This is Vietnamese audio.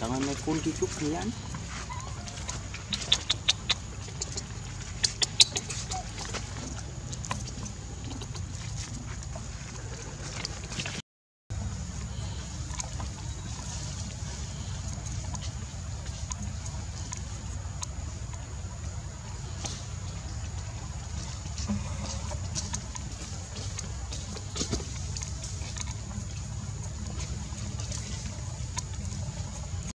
Tangan may kunti cuk niyan.